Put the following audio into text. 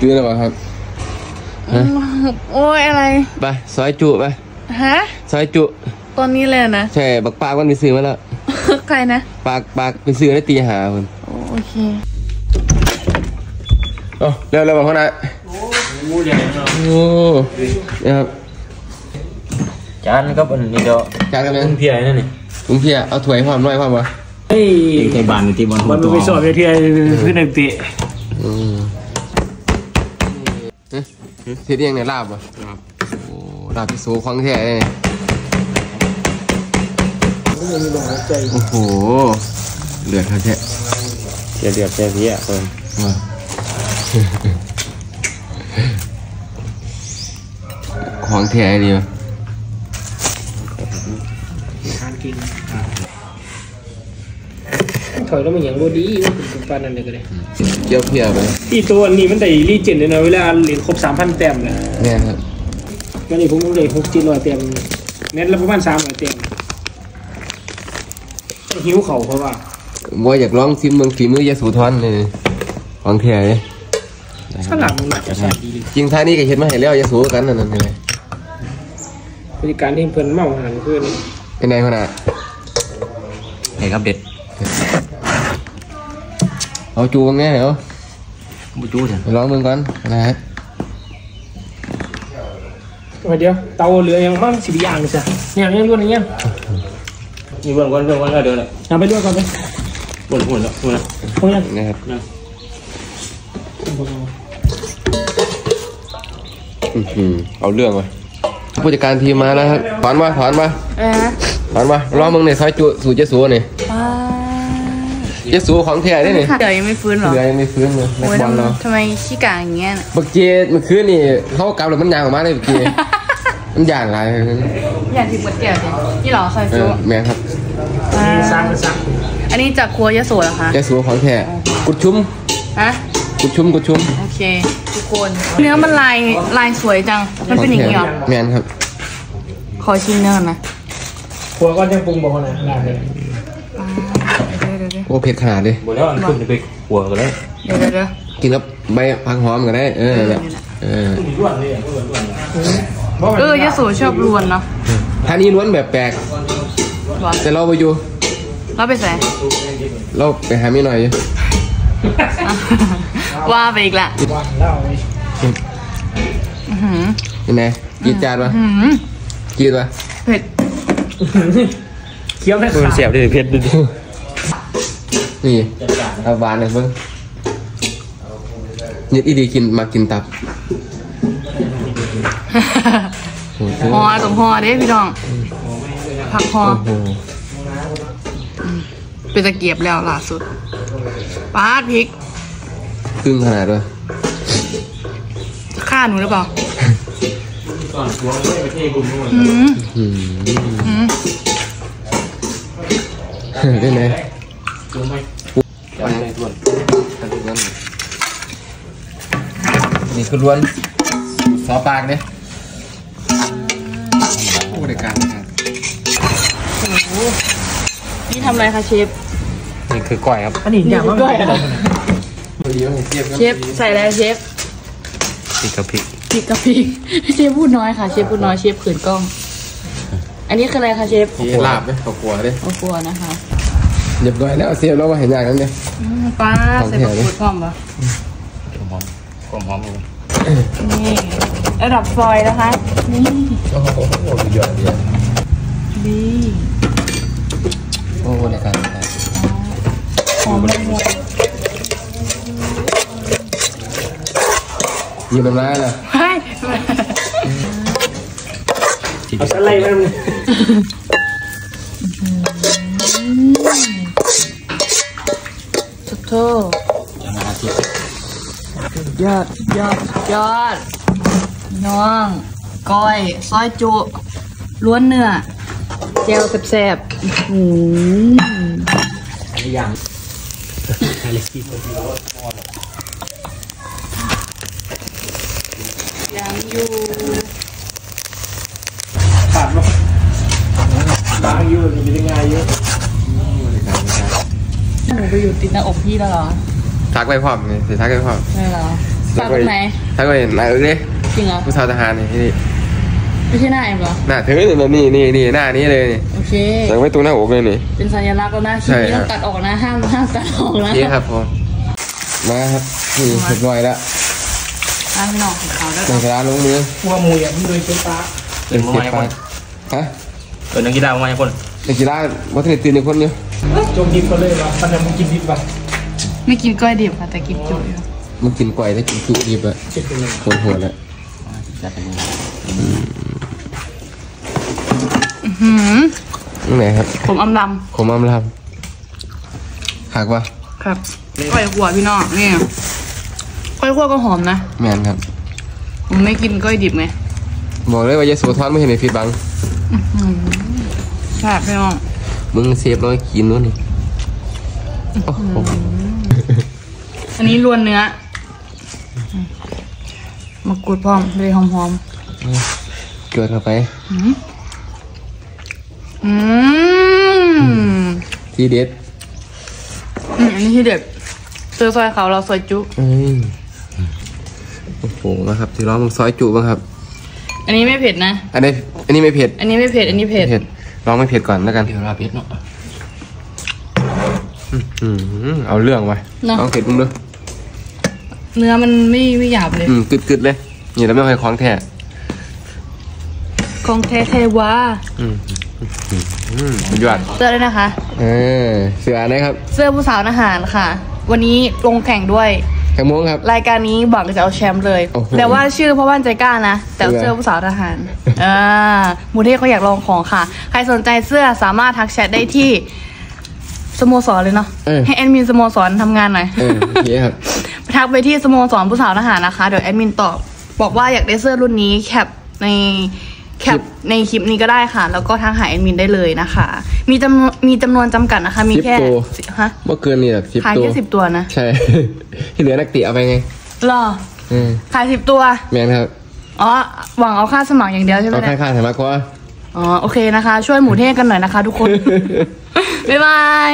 จื้อแล้วเปล่าครับฮะโอ้ยอะไรไปซอยจุไปฮะซอยจุตอนนี้เลยนะใช่บักปากมันไปซื้อมาแล้วใครนะปากปากไปซื้อได้ตีหาคนโอเคโอ้เร็วเร็วมาคนน่ะโอ้ใหญ่เนาะโอ้นี่ครับจานก็เป็นนี่เด้อจานกันไหมคุณเพียนั่นนี่ลุงเพียเอาถ้วยความน้อยความวะเฮ้ยไทยบ้านนี่ที่บอลมันไปสอบไปเที่ยวขึ้นหนึ่งตีอืม เอ๊ะเสียดยังเนี่ยลาบวะโอ้ลาบที่สูของแท้เลยเนี่ยโอ้โหเลือดเขาแท้เสียเดือดเสียเพียเพิ่นว่ะของแท้ดีวะทานกิน ถอยแล้วมันอย่างโบดีว่าเป็นปานนั้นเลยก็ได้เจียวเพียไปที่ตัวนี้มันได้รีเจนเลยนะเวลาเหรียญครบสามพันแต้มเลยแม่นครับวันนี้ผมก็เลยหกจีร้อยแต้มเน็ตละประมาณสามร้อยแต้มหิวเข่าเพราะว่าว่าอยากลองชิมเมืองฝีมือยาสูทอนเลยของแท้เลยฝรั่งมันจะใส่ดีจริงท้ายนี่ก็เห็นมาให้แล้วยาสูกันนั่นนั่นเลยบริการที่เพิ่นเมาหารเพื่อนเป็นไงขนาดไอ้ครับเด็ด เอาจูงไงเหรอบูจูเนี่ยไปลองเมืองก่อนนะฮะเดี๋ยวเตาเหลือยังมั่งสิบอย่างเลยจ้ะเนี่ยยังล้วนอย่างเงี้ยนี่เบิ่งก่อนเบิ่งก่อนแล้วเดี๋ยวเลยเอาไปล้วนก่อนไปปุ่นปุ่นแล้วปุ่นแล้วพวกยังนะครับนะอื้อหือเอาเรื่องว่ะผู้จัดการทีมมาแล้วครับถอนมาถอนมาเออถอนมาลองเมืองในซอยจุสูตรยาสูนี่ป้ายาสูของแท้ได้นี่เดี๋ยวยังไม่ฟื้นเหรอเรือยังไม่ฟื้นเลยนักโอ้ยบอลเราทำไมขี้กลางอย่างเงี้ยน่ะเมื่อกี้เมื่อคืนนี่เขากำแล้วมันยางออกมาเลยเมื่อกี้มันย่างหลายเลยอยากถึงหมดแก้วเลยนี่เหรอซอยเอจุอแม่นครับอ่าสร้างมันสร้างอันนี้จากครัวยโสเหรอคะยาสูของแท้กุดชุ่มฮะกุดชุ่มกุดชุ่มโอเคทุกคนเนื้อมันลายลายสวยจังมันเป็นอย่างนี้เหรอแม่นครับ ขอชิมเนื้อก่อนนะหัวก็ยังปรุงบอกว่านะลาเลย โอ้เผ็ดขนาดเลยบ่แล้วอันขึ้นไปหัวกันเลยเดี๋ยวเดี๋ยวเดี๋ยวกินกับใบพังหอมก็ได้ เออแบบเออล้วนเลยล้วนล้วนเออยโสชอบรวนเนาะท่านี้ล้วนแบบแปลกวะแต่เราไปอยู่แล้วไปใส่เราไปหาไม่หน่อยอยู่ว่าไปอีกละวันเล่าเลยอื้อหือยังไงกีดจานปะอื้อหือกีดปะเผ็ดเคี้ยวได้มันขาดเสียบได้เผ็ดดิ นี่เอาหวานเลยเพิ่งนี่อีดีกินมากินตับโอ้โหห่อตรงห่อเด้พี่น้อง ผักห่อโอ้โหเป็นตะเกียบแล้วล่าสุดปาดพริก ครึ่งขนาดด้วยฆ่าหนูหรือเปล่าก่อนหัวไม่ไปเทบุญนู่นอืมอืมอืม ได้ไหมดูไหมจานได้ล้วน นี่คือล้วนซอปากเนี่ยโอ้ได้การได้การนี่ทำอะไรคะเชฟ นี่คือก้อยครับ อันนี้อย่างว่าด้วยเดี๋ยวเทียบเชฟใส่อะไรเชฟพริกกับพริกพริกกับพริกเชฟพูดน้อยค่ะเชฟพูดน้อยเชฟขืนกล้อง อันนี้คืออะไรคะเชฟนี่ลาบไหมข้าวกลัวเลยโอ้กลัวนะคะ เรียบร้อยแล้วเสียบแล้วว่าเห็นอย่างนั้นเนี่ยอืมป้าใส่ผักกูดพร้อมปะหอมหอมหอมเลยนี่ระดับซอยนะคะ นี่โอ้โหเยอะเยอะนี่โอ้ได้การได้การหอมเลยหมดยืมน้ำลายนะเฮ้ยเอาสไลด์มัน สุดโทษ ยอดยอดยอดน้องก้อยซอยจุล้วนเนื้อแจวแซ่บๆอื้อหืออย่างยังอยู่ขาดวะบางอยู่มีได้ง่ายเยอะหนูไปอยู่ติดหน้าอกพี่แล้วเหรอทักไปพร้อมไงสิทักไปพร้อมไม่เหรอ ฝากตรงไหนถ้าก็เห็นหน้าเอ้ยจริงเหรอผู้ชายทหารนี่นี่ไม่ใช่หน้าเอ็มเหรอหน้าเธอนี่แบบนี่นี่นี่หน้านี้เลยนี่โอเคแต่ไว้ตรงหน้าอกเลยนี่เป็นสัญลักษณ์แล้วนะคลิใช่ปนี้ครัต้อบงตัดออกนะห้ามห้ามตัดออกนะนี่ครับผมมาครับนี่เรียบร้อยแล้วห้ามนอกของเขาแล้วในกระดานลงมือหัวหมูอย่างนี้เลยเป็นปลาตื่นมาเก็บให้ปคลานฮะเออนักกีฬามาให้คนในกีฬาวัฒนธรรมตื่นในคนอยู่จมดิบก็เลยว่าปันมันกินดิบว่ะไม่กินก้อยดิบค่ะแต่กินจุอยู่ มันกินก่อยถ้ากินจุดิบอะเจ็บเป็นไงโหดๆอะจัดไปเลยหืมตรงไหนครับ ผมอำลขมอำลำหักปะำครับก้อยหัวพี่น้องนี่ก้อยขั่วก็หอมนะแมนครับ ผมไม่กินก้อยดิบไงบอกเลยว่ายาสูทอนไม่เห็นในฟีดบังแซ่บพี่น้องมึงเซฟน้อยกินนู้นนี่โอ้โหอันนี้รวนเนื้อ มะกรูดพร้อมเลยหอมเกิดเข้าไปๆอืมอืมที่เด็ดอืมอันนี้ที่เด็ดเจอซอยเขาเราซอยจุเอ้ยโอ้โหนะครับที่ร้องมึงซอยจุบ้างครับ อันนี้ไม่เผ็ดนะ อันนี้ อันนี้ไม่เผ็ด อันนี้ไม่เผ็ด อันนี้เผ็ดเผ็ดลองไม่เผ็ดก่อนแล้วกันเดี๋ยวเราพิษเนาะอืมเอาเรื่องไว้เนอะลองเผ็ดมึงดู เนื้อมันไม่ไม่หยาบเลย อืมกึดๆเลย นี่เราไม่เคยคล้องแท้ของแท้เทวาอืมอืมสุดยอดเสื้อด้วยนะคะ เออเสือนะครับ เสื้อผู้สาวอาหารค่ะ วันนี้ลงแข่งด้วยแขงโมงครับ รายการนี้หวังจะเอาแชมป์เลยโอ้โหแต่ว่าชื่อเพราะว่านใจกล้านะ แต่เออเสื้อผู้สาวทหารอ่ามูเทศเขาอยากลองของค่ะ ใครสนใจเสื้อสามารถทักแชทได้ที่สโมสรเลยเนาะเออให้แอดมินสโมสรทำงานหน่อยเออโอเคครับ ทักไปที่สโมสรผู้สาวทหารนะคะ เดี๋ยวแอดมินตอบ บอกว่าอยากได้เสื้อรุ่นนี้แคปในแคปในคลิปนี้ก็ได้ค่ะ แล้วก็ทักหาแอดมินได้เลยนะคะ มีจำนวนมีจำนวนจำกัดนะคะ มีแค่สิบตัวสิฮะเมื่อคืนนี่แบบสิบขายตัว แค่สิบตัวนะ ใช่ ที่เหลือนักเตะเอาไปไงหรอเออขายสิบตัว แมนครับอ๋อหวังเอาค่าสมัครอย่างเดียวใช่ไหมเอาเนี่ค่ายค่าถ่ายมากกว่าอ๋อโอเคนะคะ ช่วยหมูเทศกันหน่อยนะคะ ทุกคน บ๊ายบาย